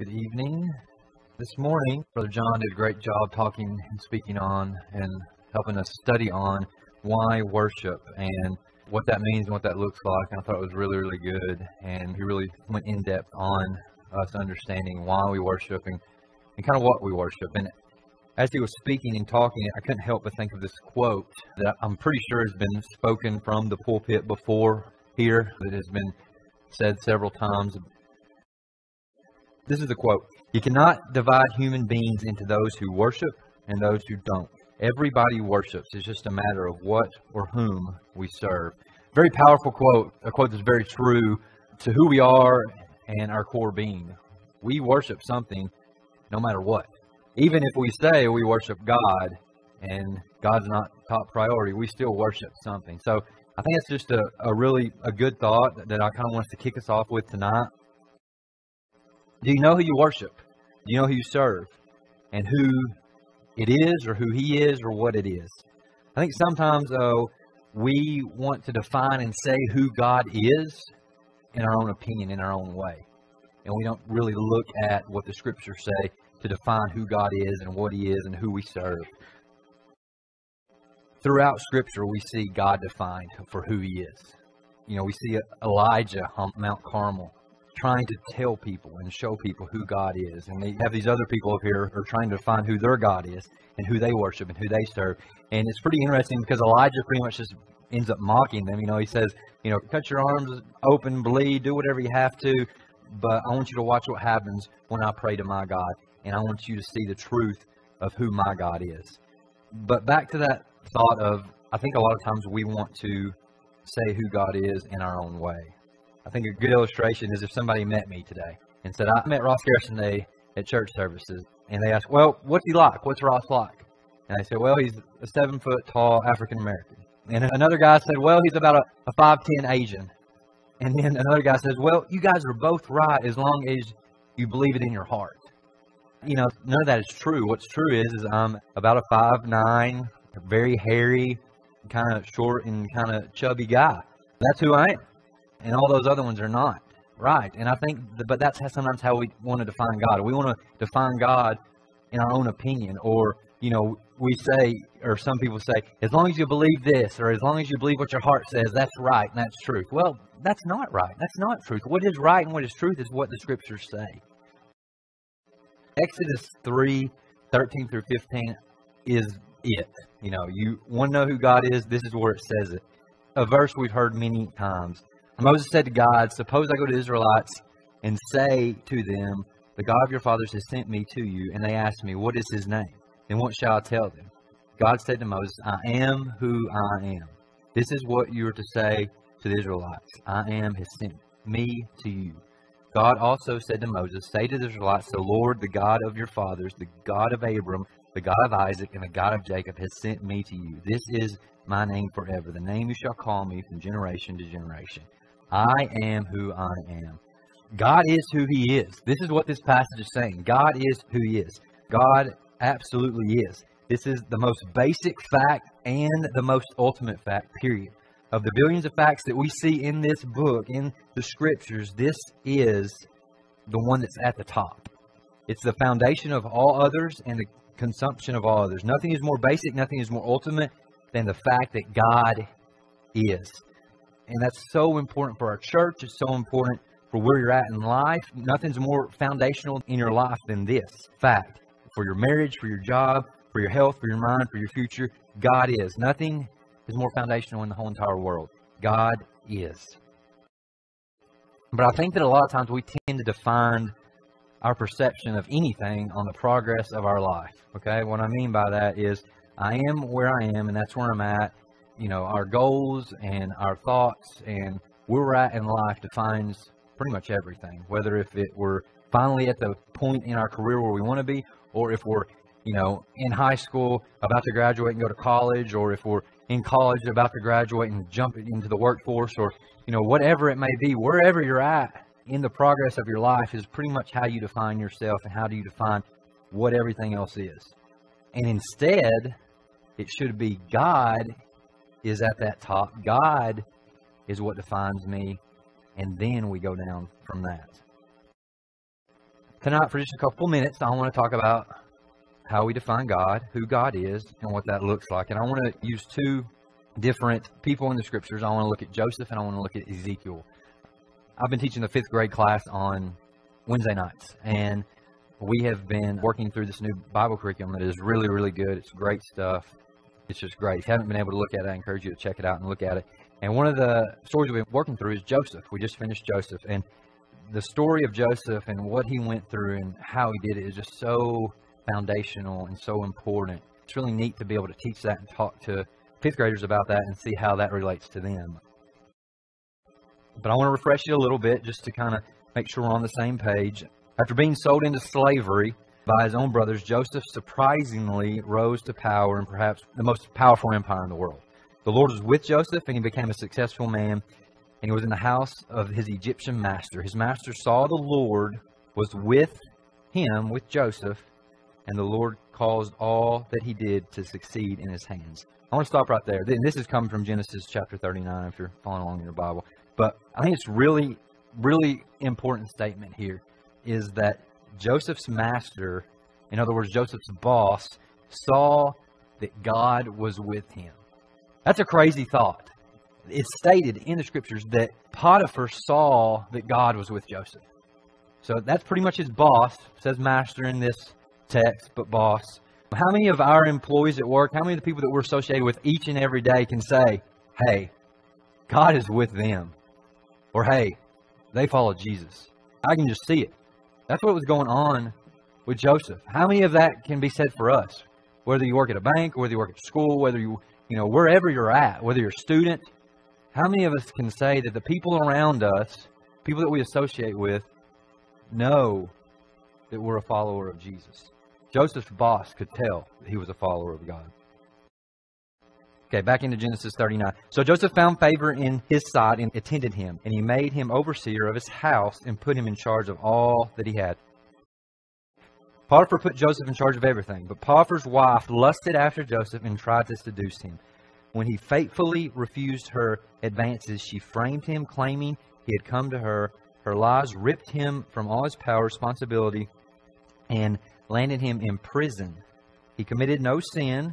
Good evening. This morning, Brother John did a great job talking and speaking on and helping us study on why worship and what that means and what that looks like. And I thought it was really, really good. And he really went in depth on us understanding why we worship and, and kind of what we worship. And as he was speaking and talking, I couldn't help but think of this quote that I'm pretty sure has been spoken from the pulpit before here, that has been said several times this is the quote You cannot divide human beings into those who worship and those who don't. Everybody worships. It's just a matter of what or whom we serve. Very powerful quote, a quote that's very true to who we are and our core being. We worship something no matter what. Even if we say we worship God and God's not top priority, we still worship something. So I think it's just a, a really a good thought that I kind of want us to kick us off with tonight. Do you know who you worship? Do you know who you serve? And who it is, or who he is, or what it is? I think sometimes, though, we want to define and say who God is in our own opinion, in our own way. And we don't really look at what the scriptures say to define who God is and what he is and who we serve. Throughout scripture, we see God defined for who he is. You know, we see Elijah on Mount Carmel trying to tell people and show people who God is. And they have these other people up here who are trying to find who their God is and who they worship and who they serve. And it's pretty interesting because Elijah pretty much just ends up mocking them. You know, he says, you know, cut your arms open, bleed, do whatever you have to, but I want you to watch what happens when I pray to my God. And I want you to see the truth of who my God is. But back to that thought of, I think a lot of times we want to say who God is in our own way. I think a good illustration is if somebody met me today and said, I met Ross Garrison today at church services. And they ask, Well, what's he like? What's Ross like? And I said, Well, he's a seven foot tall African American. And another guy said, Well, he's about a, a 5'10 Asian. And then another guy says, Well, you guys are both right as long as you believe it in your heart. You know, none of that is true. What's true is, is I'm about a five nine, very hairy, kind of short and kind of chubby guy. That's who I am and all those other ones are not. Right. And I think, but that's how, sometimes how we want to define God. We want to define God in our own opinion, or, you know, we say, or some people say, as long as you believe this, or as long as you believe what your heart says, that's right and that's truth. Well, that's not right. That's not truth. What is right and what is truth is what the scriptures say. Exodus 3 13 through 15 is it. You know, you want to know who God is, this is where it says it. A verse we've heard many times. Moses said to God, Suppose I go to the Israelites and say to them, The God of your fathers has sent me to you, and they ask me, What is his name? Then what shall I tell them? God said to Moses, I am who I am. This is what you are to say to the Israelites I am has sent me to you. God also said to Moses, Say to the Israelites, The Lord, the God of your fathers, the God of Abram, the God of Isaac, and the God of Jacob has sent me to you. This is my name forever, the name you shall call me from generation to generation. I am who I am. God is who He is. This is what this passage is saying. God is who He is. God absolutely is. This is the most basic fact and the most ultimate fact, period. Of the billions of facts that we see in this book, in the scriptures, this is the one that's at the top. It's the foundation of all others and the consumption of all others. Nothing is more basic, nothing is more ultimate than the fact that God is. And that's so important for our church. It's so important for where you're at in life. Nothing's more foundational in your life than this fact. For your marriage, for your job, for your health, for your mind, for your future, God is. Nothing is more foundational in the whole entire world. God is. But I think that a lot of times we tend to define our perception of anything on the progress of our life. Okay? What I mean by that is I am where I am, and that's where I'm at, you know, our goals and our thoughts and where we're at in life defines pretty much everything. Whether if it we're finally at the point in our career where we want to be, or if we're, you know, in high school about to graduate and go to college, or if we're in college about to graduate and jump into the workforce, or you know, whatever it may be, wherever you're at in the progress of your life is pretty much how you define yourself and how do you define what everything else is. And instead, it should be God is at that top. God is what defines me, and then we go down from that. tonight, for just a couple minutes, I want to talk about how we define God, who God is, and what that looks like. And I want to use two different people in the scriptures. I want to look at Joseph and I want to look at Ezekiel. I've been teaching the fifth grade class on Wednesday nights, and we have been working through this new Bible curriculum that is really, really good. It's great stuff. It's just great. If you haven't been able to look at it, I encourage you to check it out and look at it. And one of the stories we've been working through is Joseph. We just finished Joseph. And the story of Joseph and what he went through and how he did it is just so foundational and so important. It's really neat to be able to teach that and talk to fifth graders about that and see how that relates to them. But I want to refresh you a little bit just to kind of make sure we're on the same page. After being sold into slavery by his own brothers, Joseph surprisingly rose to power in perhaps the most powerful empire in the world. The Lord was with Joseph, and he became a successful man, and he was in the house of his Egyptian master. His master saw the Lord was with him, with Joseph, and the Lord caused all that he did to succeed in his hands. I want to stop right there. This is coming from Genesis chapter 39 if you're following along in your Bible. But I think it's really, really important statement here is that Joseph's master, in other words, Joseph's boss, saw that God was with him. That's a crazy thought. It's stated in the scriptures that Potiphar saw that God was with Joseph. So that's pretty much his boss, says master in this text, but boss. How many of our employees at work, how many of the people that we're associated with each and every day can say, hey, God is with them? Or hey, they follow Jesus. I can just see it. That's what was going on with Joseph. How many of that can be said for us? Whether you work at a bank, whether you work at school, whether you, you know, wherever you're at, whether you're a student, how many of us can say that the people around us, people that we associate with, know that we're a follower of Jesus? Joseph's boss could tell he was a follower of God. Okay, back into Genesis 39. So Joseph found favor in his sight and attended him, and he made him overseer of his house and put him in charge of all that he had. Potiphar put Joseph in charge of everything, but Potiphar's wife lusted after Joseph and tried to seduce him. When he faithfully refused her advances, she framed him, claiming he had come to her. Her lies ripped him from all his power, responsibility, and landed him in prison. He committed no sin,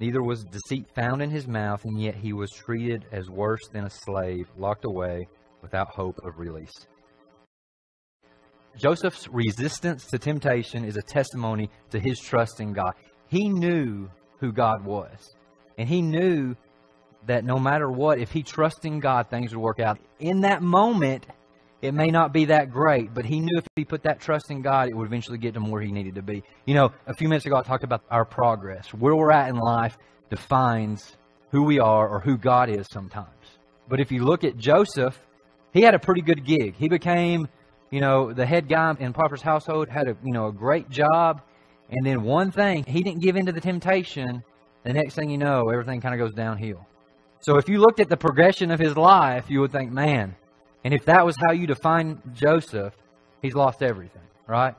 Neither was deceit found in his mouth, and yet he was treated as worse than a slave, locked away without hope of release. Joseph's resistance to temptation is a testimony to his trust in God. He knew who God was, and he knew that no matter what, if he trusted in God, things would work out. In that moment, it may not be that great, but he knew if he put that trust in God, it would eventually get him where he needed to be. You know, a few minutes ago, I talked about our progress. Where we're at in life defines who we are or who God is sometimes. But if you look at Joseph, he had a pretty good gig. He became, you know, the head guy in Potiphar's household, had a, you know, a great job. And then one thing, he didn't give in to the temptation. The next thing you know, everything kind of goes downhill. So if you looked at the progression of his life, you would think, man, and if that was how you define Joseph, he's lost everything, right?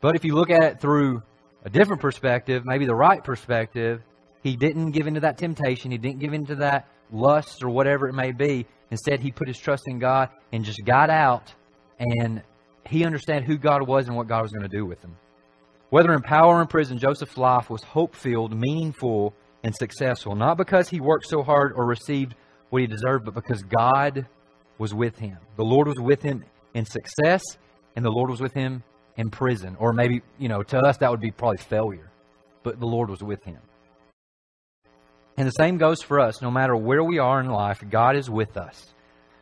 But if you look at it through a different perspective, maybe the right perspective, he didn't give into that temptation. He didn't give into that lust or whatever it may be. Instead, he put his trust in God and just got out and he understood who God was and what God was going to do with him. Whether in power or in prison, Joseph's life was hope filled, meaningful, and successful. Not because he worked so hard or received what he deserved, but because God was with him. The Lord was with him in success, and the Lord was with him in prison. Or maybe, you know, to us that would be probably failure. But the Lord was with him. And the same goes for us. No matter where we are in life, God is with us.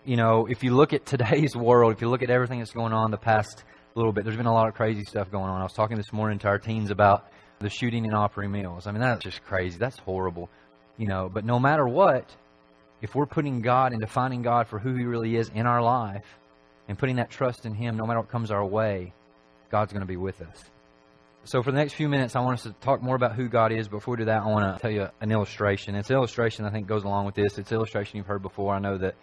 You know, if you look at today's world, if you look at everything that's going on the past little bit, there's been a lot of crazy stuff going on. I was talking this morning to our teens about the shooting in Opry Mills. I mean, that's just crazy. That's horrible. You know, but no matter what, if we're putting God and defining God for who He really is in our life and putting that trust in Him, no matter what comes our way, God's going to be with us. So, for the next few minutes, I want us to talk more about who God is. Before we do that, I want to tell you an illustration. It's an illustration I think goes along with this. It's an illustration you've heard before. I know that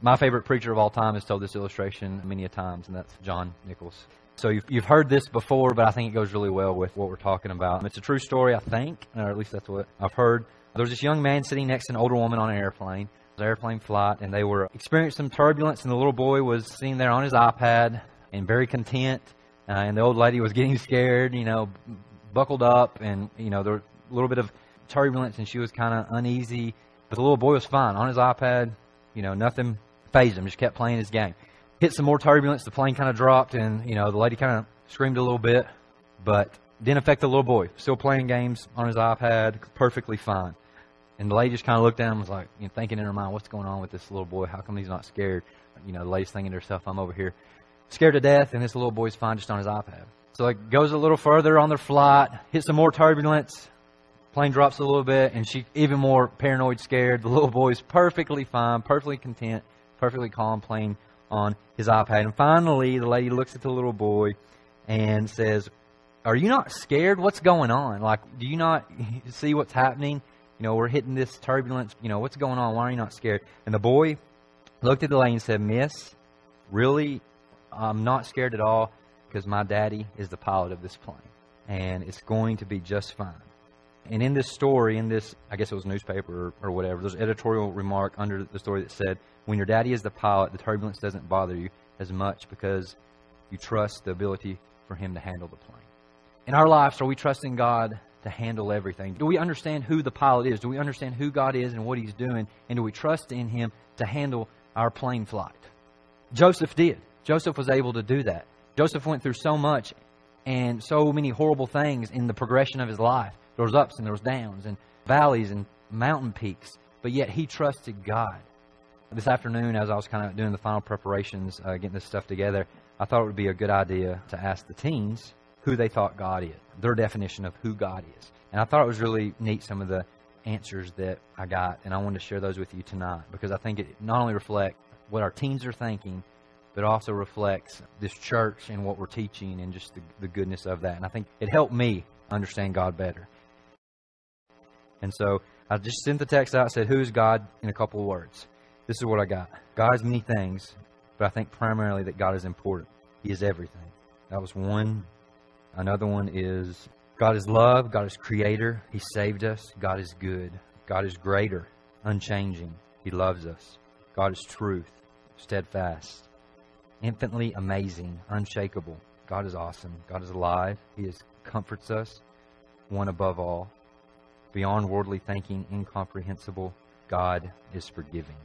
my favorite preacher of all time has told this illustration many a times, and that's John Nichols. So you've, you've heard this before, but I think it goes really well with what we're talking about. It's a true story, I think, or at least that's what I've heard. There was this young man sitting next to an older woman on an airplane airplane flight, and they were experiencing some turbulence, and the little boy was sitting there on his iPad and very content, uh, and the old lady was getting scared, you know, buckled up, and you know there was a little bit of turbulence, and she was kind of uneasy. But the little boy was fine on his iPad. You know, nothing fazed him; just kept playing his game. Hit some more turbulence. The plane kind of dropped, and you know the lady kind of screamed a little bit, but didn't affect the little boy. Still playing games on his iPad, perfectly fine. And the lady just kind of looked him and was like, you know, thinking in her mind, what's going on with this little boy? How come he's not scared? You know, the lady's thinking to herself, I'm over here scared to death, and this little boy's fine just on his iPad. So it goes a little further on their flight, hits some more turbulence, plane drops a little bit, and she even more paranoid, scared. The little boy's perfectly fine, perfectly content, perfectly calm, playing on his iPad. And finally, the lady looks at the little boy and says, Are you not scared? What's going on? Like, do you not see what's happening? You know, we're hitting this turbulence. You know, what's going on? Why are you not scared? And the boy looked at the lady and said, Miss, really, I'm not scared at all because my daddy is the pilot of this plane. And it's going to be just fine. And in this story, in this, I guess it was newspaper or, or whatever, there's an editorial remark under the story that said, when your daddy is the pilot, the turbulence doesn't bother you as much because you trust the ability for him to handle the plane. In our lives, are we trusting God to handle everything? Do we understand who the pilot is? Do we understand who God is and what he's doing? And do we trust in him to handle our plane flight? Joseph did. Joseph was able to do that. Joseph went through so much and so many horrible things in the progression of his life. There was ups and there was downs and valleys and mountain peaks, but yet he trusted God. This afternoon, as I was kind of doing the final preparations, uh, getting this stuff together, I thought it would be a good idea to ask the teens who they thought God is, their definition of who God is. And I thought it was really neat some of the answers that I got, and I wanted to share those with you tonight because I think it not only reflects what our teens are thinking, but also reflects this church and what we're teaching and just the, the goodness of that. And I think it helped me understand God better. And so I just sent the text out, said, Who is God in a couple of words. This is what I got. God has many things, but I think primarily that God is important. He is everything. That was one. Another one is God is love. God is creator. He saved us. God is good. God is greater, unchanging. He loves us. God is truth, steadfast infinitely amazing, unshakable. God is awesome. God is alive. He is, comforts us, one above all. Beyond worldly thinking, incomprehensible, God is forgiving.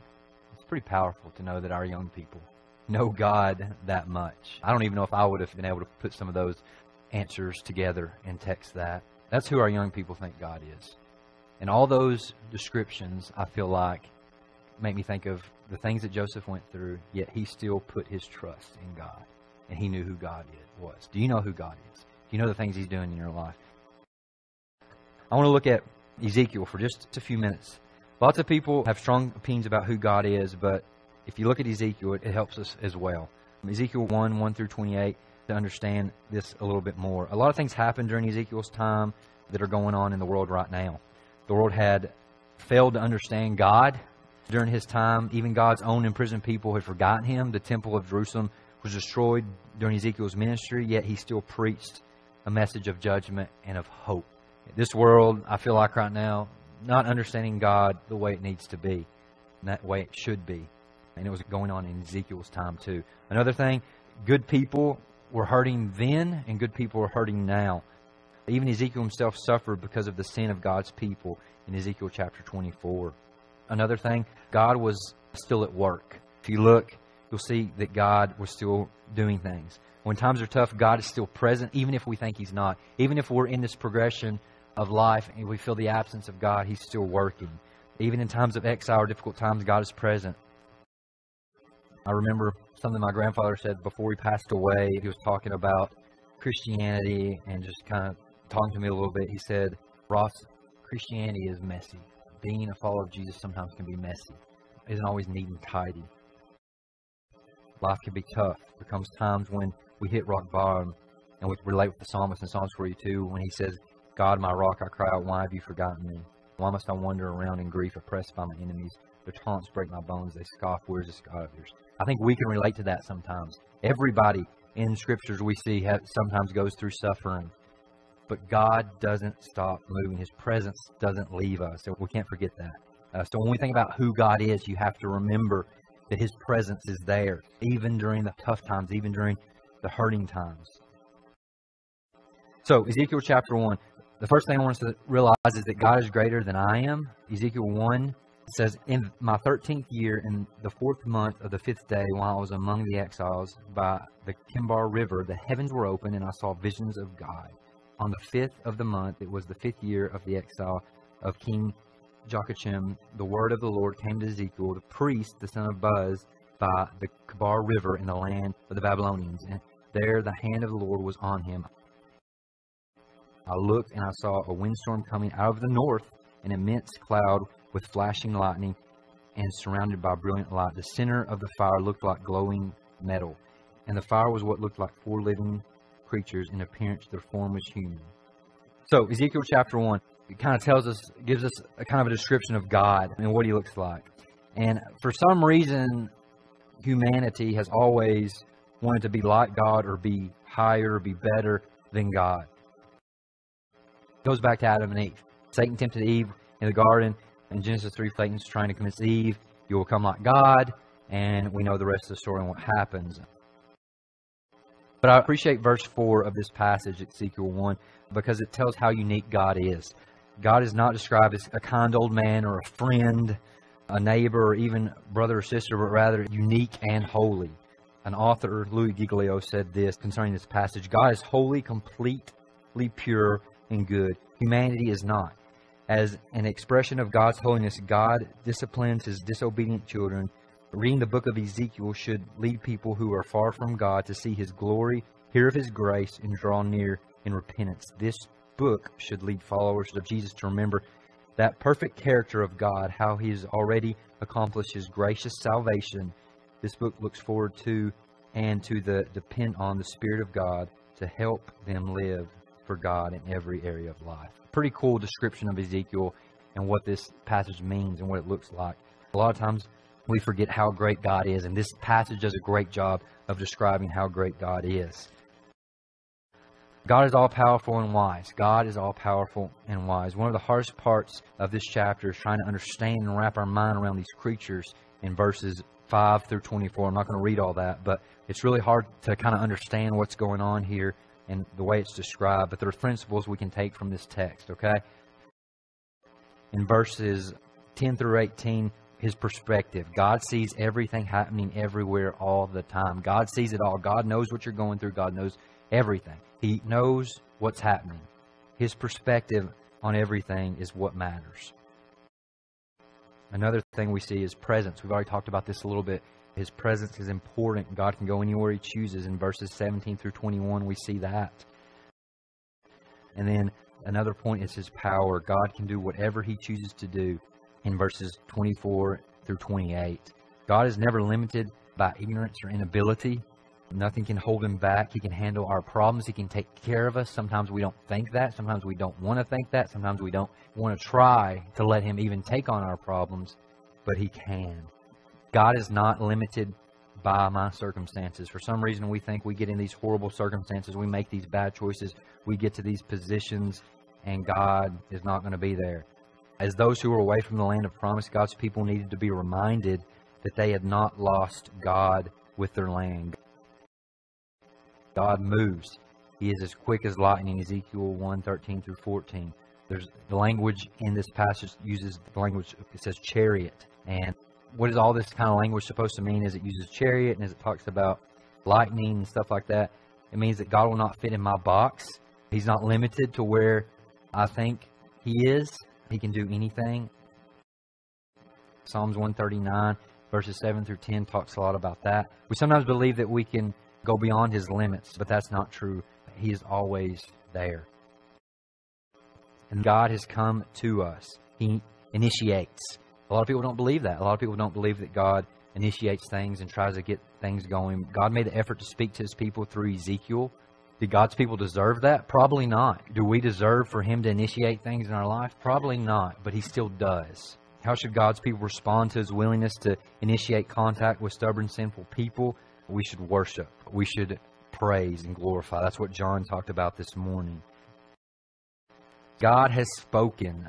It's pretty powerful to know that our young people know God that much. I don't even know if I would have been able to put some of those answers together and text that. That's who our young people think God is. And all those descriptions, I feel like, make me think of the things that Joseph went through, yet he still put his trust in God. And he knew who God was. Do you know who God is? Do you know the things he's doing in your life? I want to look at Ezekiel for just a few minutes. Lots of people have strong opinions about who God is, but if you look at Ezekiel, it, helps us as well. Ezekiel 1 1 through 28 to understand this a little bit more. A lot of things happened during Ezekiel's time that are going on in the world right now. The world had failed to understand God during his time. Even God's own imprisoned people had forgotten him. The temple of Jerusalem was destroyed during Ezekiel's ministry, yet he still preached a message of judgment and of hope. This world, I feel like right now, not understanding God the way it needs to be, that way it should be. And it was going on in Ezekiel's time too. Another thing, good people were hurting then, and good people are hurting now. Even Ezekiel himself suffered because of the sin of God's people in Ezekiel chapter 24. Another thing, God was still at work. If you look, you'll see that God was still doing things. When times are tough, God is still present, even if we think He's not. Even if we're in this progression of life and we feel the absence of God, He's still working. Even in times of exile or difficult times, God is present. I remember something my grandfather said before he passed away. He was talking about Christianity and just kind of talking to me a little bit. He said, Ross, Christianity is messy being a follower of Jesus sometimes can be messy. It isn't always neat and tidy. Life can be tough. There comes times when we hit rock bottom, and we relate with the psalmist in Psalms 42 when he says, God, my rock, I cry out, why have you forgotten me? Why must I wander around in grief, oppressed by my enemies? Their taunts break my bones. They scoff, where's this God of yours? I think we can relate to that sometimes. Everybody in scriptures we see have, sometimes goes through suffering. But God doesn't stop moving. His presence doesn't leave us. So we can't forget that. Uh, so when we think about who God is, you have to remember that His presence is there, even during the tough times, even during the hurting times. So, Ezekiel chapter 1, the first thing I want us to realize is that God is greater than I am. Ezekiel 1 says, In my 13th year, in the fourth month of the fifth day, while I was among the exiles by the Chebar River, the heavens were open, and I saw visions of God. On the fifth of the month, it was the fifth year of the exile of King Joachim, the word of the Lord came to Ezekiel, the priest, the son of Buz, by the Chebar River in the land of the Babylonians. And there the hand of the Lord was on him. I looked and I saw a windstorm coming out of the north, an immense cloud with flashing lightning and surrounded by brilliant light. The center of the fire looked like glowing metal, and the fire was what looked like four living creatures in appearance. Their form was human. So, Ezekiel chapter 1, it kind of tells us, gives us a kind of a description of God and what he looks like. And for some reason, humanity has always wanted to be like God or be higher, or be better than God. It goes back to Adam and Eve. Satan tempted Eve in the garden. In Genesis 3, Satan's trying to convince Eve, you will come like God. And we know the rest of the story and what happens. But I appreciate verse 4 of this passage, Ezekiel 1, because it tells how unique God is. God is not described as a kind old man or a friend, a neighbor, or even brother or sister, but rather unique and holy. An author, Louis Giglio, said this concerning this passage God is holy, completely pure, and good. Humanity is not. As an expression of God's holiness, God disciplines his disobedient children. Reading the book of Ezekiel should lead people who are far from God to see his glory, hear of his grace, and draw near in repentance. This book should lead followers of Jesus to remember that perfect character of God, how he has already accomplished his gracious salvation. This book looks forward to and to the depend on the Spirit of God to help them live for God in every area of life. Pretty cool description of Ezekiel and what this passage means and what it looks like. A lot of times we forget how great God is, and this passage does a great job of describing how great God is. God is all powerful and wise. God is all powerful and wise. One of the hardest parts of this chapter is trying to understand and wrap our mind around these creatures in verses 5 through 24. I'm not going to read all that, but it's really hard to kind of understand what's going on here and the way it's described, but there are principles we can take from this text, okay? In verses 10 through 18, his perspective. God sees everything happening everywhere all the time. God sees it all. God knows what you're going through. God knows everything. He knows what's happening. His perspective on everything is what matters. Another thing we see is presence. We've already talked about this a little bit. His presence is important. God can go anywhere He chooses. In verses 17 through 21, we see that. And then another point is His power. God can do whatever He chooses to do in verses 24 through 28. God is never limited by ignorance or inability. Nothing can hold him back. He can handle our problems. He can take care of us. Sometimes we don't think that. Sometimes we don't want to think that. Sometimes we don't want to try to let him even take on our problems, but he can. God is not limited by my circumstances. For some reason, we think we get in these horrible circumstances, we make these bad choices, we get to these positions, and God is not going to be there. As those who were away from the land of promise, God's people needed to be reminded that they had not lost God with their land. God moves. He is as quick as lightning, Ezekiel 1 13 through 14. There's the language in this passage uses the language, it says chariot. And what is all this kind of language supposed to mean? Is it uses chariot and as it talks about lightning and stuff like that, it means that God will not fit in my box. He's not limited to where I think He is. He can do anything. Psalms 139, verses 7 through 10, talks a lot about that. We sometimes believe that we can go beyond His limits, but that's not true. He is always there. And God has come to us. He initiates. A lot of people don't believe that. A lot of people don't believe that God initiates things and tries to get things going. God made the effort to speak to his people through Ezekiel. Did God's people deserve that? Probably not. Do we deserve for him to initiate things in our life? Probably not, but he still does. How should God's people respond to his willingness to initiate contact with stubborn, sinful people? We should worship. We should praise and glorify. That's what John talked about this morning. God has spoken.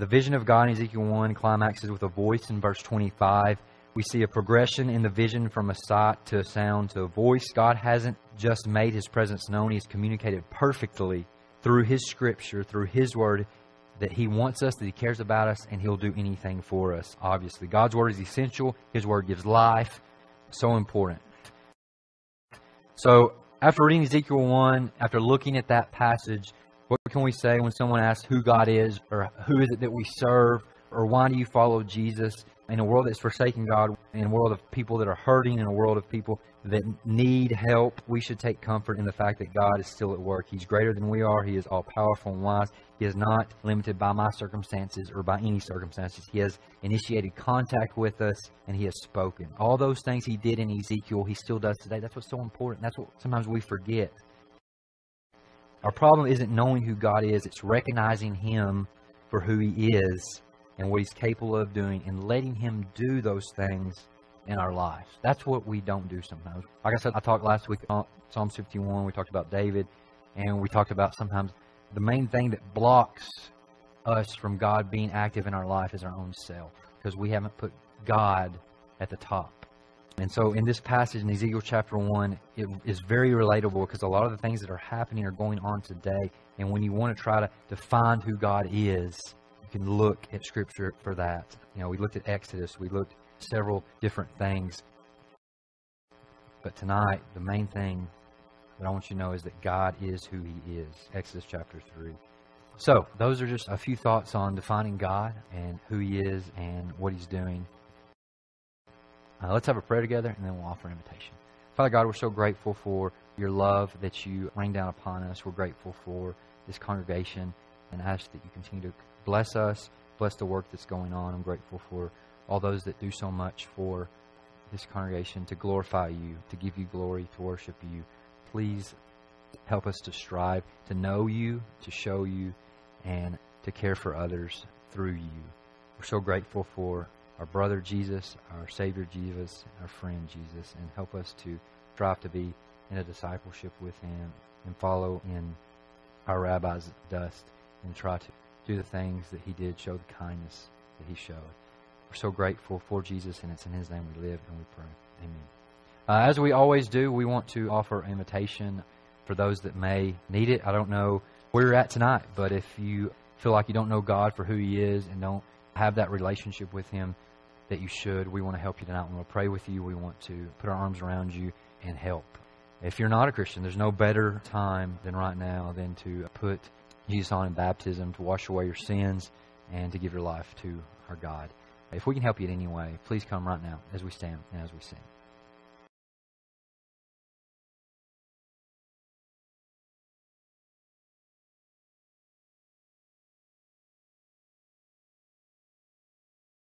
The vision of God in Ezekiel 1 climaxes with a voice in verse 25. We see a progression in the vision from a sight to a sound to a voice. God hasn't just made his presence known, he's communicated perfectly through His Scripture, through His Word, that He wants us, that He cares about us, and He'll do anything for us, obviously. God's Word is essential, His Word gives life. So important. So, after reading Ezekiel 1, after looking at that passage, what can we say when someone asks who God is, or who is it that we serve, or why do you follow Jesus? In a world that's forsaken God, in a world of people that are hurting, in a world of people that need help, we should take comfort in the fact that God is still at work. He's greater than we are. He is all powerful and wise. He is not limited by my circumstances or by any circumstances. He has initiated contact with us and He has spoken. All those things He did in Ezekiel, He still does today. That's what's so important. That's what sometimes we forget. Our problem isn't knowing who God is, it's recognizing Him for who He is and what He's capable of doing and letting Him do those things in our lives. That's what we don't do sometimes. Like I said, I talked last week uh, on Psalm 51. We talked about David, and we talked about sometimes the main thing that blocks us from God being active in our life is our own self because we haven't put God at the top. And so in this passage in Ezekiel chapter 1, it is very relatable because a lot of the things that are happening are going on today. And when you want to try to define who God is, you can look at Scripture for that. You know, we looked at Exodus, we looked several different things. But tonight, the main thing that I want you to know is that God is who He is. Exodus chapter 3. So, those are just a few thoughts on defining God and who He is and what He's doing. Uh, let's have a prayer together and then we'll offer an invitation. Father God, we're so grateful for your love that you rain down upon us. We're grateful for this congregation and ask that you continue to bless us, bless the work that's going on. I'm grateful for all those that do so much for this congregation to glorify you, to give you glory, to worship you. Please help us to strive to know you, to show you, and to care for others through you. We're so grateful for our brother Jesus, our Savior Jesus, our friend Jesus, and help us to strive to be in a discipleship with Him and follow in our rabbi's dust and try to do the things that He did, show the kindness that He showed. We're so grateful for Jesus, and it's in His name we live and we pray. Amen. Uh, as we always do, we want to offer invitation for those that may need it. I don't know where you're at tonight, but if you feel like you don't know God for who He is and don't have that relationship with Him, that you should. We want to help you tonight. We want to pray with you. We want to put our arms around you and help. If you're not a Christian, there's no better time than right now than to put Jesus on in baptism, to wash away your sins, and to give your life to our God. If we can help you in any way, please come right now as we stand and as we sing.